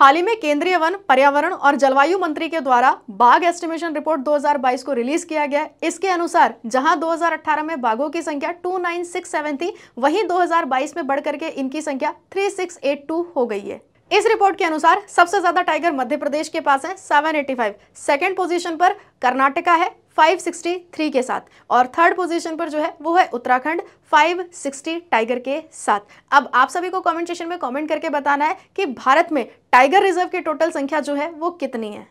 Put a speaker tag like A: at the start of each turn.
A: हाल ही में केंद्रीय वन, पर्यावरण और जलवायु मंत्री के द्वारा बाघ एस्टिमेशन रिपोर्ट 2022 को रिलीज़ किया गया इसके अनुसार, जहाँ 2018 में बाघों की संख्या 2967 थी, वहीं 2022 में बढ़कर के इनकी संख्या 3682 हो गई है। इस रिपोर्ट के अनुसार, सबसे ज़्यादा टाइगर मध्य प्रदेश के पास है 785 सेकंड पोजीशन पर कर्नाटका है 563 के साथ और थर्ड पोजीशन पर जो है, वो है उत्तराखंड 560 टाइगर के साथ। अब आप सभी को कमेंट सेशन में कमेंट करके बताना है कि भारत में टाइगर रिज़र्व की टोटल संख्या जो है, वो कितनी है।